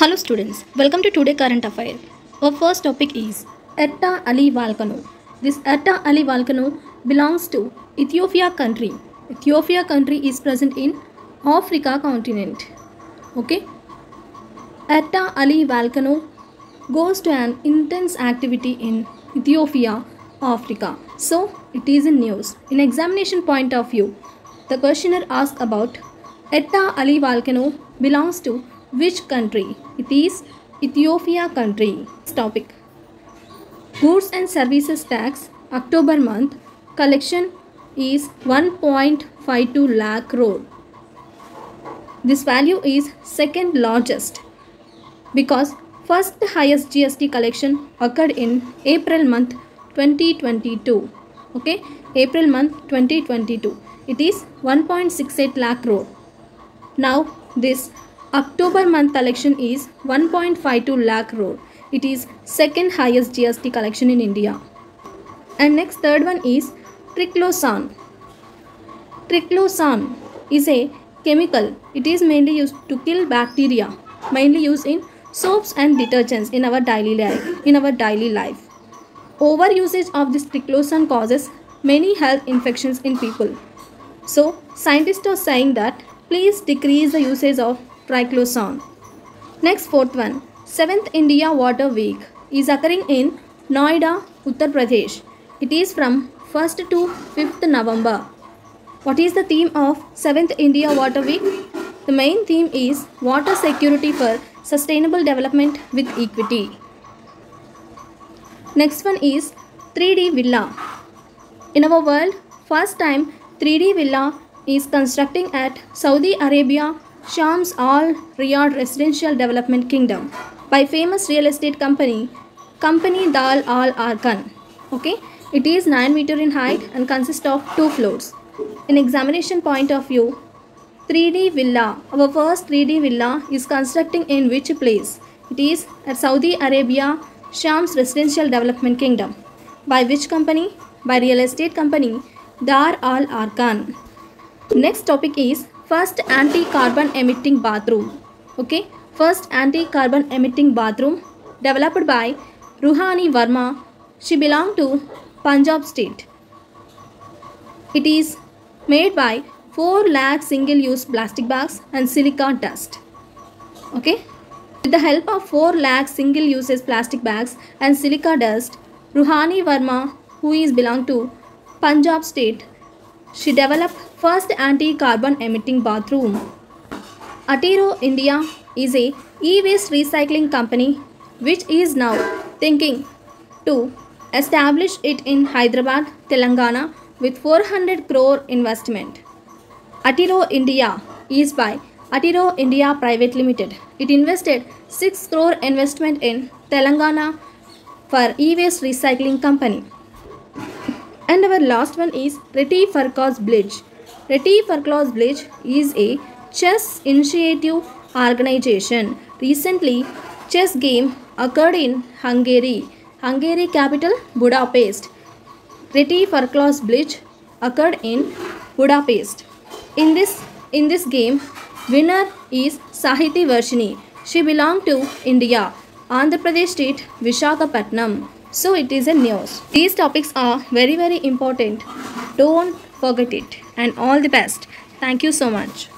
Hello students, welcome to today current affair. Our first topic is Erta Ale volcano. This Erta Ale volcano belongs to Ethiopia country. Ethiopia country is present in Africa continent. Okay. Erta Ale volcano goes to an intense activity in Ethiopia, Africa. So it is in news. In examination point of view, the questioner asks about Erta Ale volcano belongs to which country? It is Ethiopia country. Next topic. Goods and services tax October month collection is 1.52 lakh crore. This value is second largest because first highest GST collection occurred in April month 2022. Okay, April month 2022. It is 1.68 lakh crore. Now this October month collection is 1.52 lakh crore. It is second highest GST collection in India. And next third one is triclosan. Triclosan is a chemical. It is mainly used to kill bacteria. Mainly used in soaps and detergents in our daily life. In our daily life. Overusage of this triclosan causes many health infections in people. So scientists are saying that please decrease the usage of triclosan. Next fourth one. 7th India Water Week is occurring in Noida, Uttar Pradesh. It is from 1st to 5th November. What is the theme of 7th India Water Week? The main theme is water security for sustainable development with equity. Next one is 3D Villa. In our world, first time 3D Villa is constructing at Saudi Arabia Shams Al Riyadh Residential Development Kingdom by famous real estate company Company Dar Al Arkan. Okay, it is 9 meter in height and consists of two floors. In examination point of view, 3D villa. Our first 3D villa is constructing in which place? It is at Saudi Arabia Shams Residential Development Kingdom. By which company? By real estate company Dar Al Arkan. Next topic is first anti-carbon emitting bathroom. Okay, first anti-carbon emitting bathroom developed by Ruhani Verma. She belonged to Punjab state. It is made by 4 lakh single-use plastic bags and silica dust. Okay. With the help of 4 lakh single-use plastic bags and silica dust, Ruhani Verma, who is belong to Punjab state, she developed first anti-carbon emitting bathroom. Attero India is a e-waste recycling company which is now thinking to establish it in Hyderabad, Telangana with 400 crore investment. Attero India is by Attero India Private Limited. It invested 6 crore investment in Telangana for e-waste recycling company. And our last one is Reti Farkas Bridge. Reti Farkas Bridge is a chess initiative organization. Recently, chess game occurred in Hungary. Hungary capital Budapest. Reti Farkas Bridge occurred in Budapest. In this in this game, winner is Sahiti Varshini. She belonged to India, Andhra Pradesh state, Vishakhapatnam. So it is a news. These topics are very very important. Don't forget it. And all the best. Thank you so much.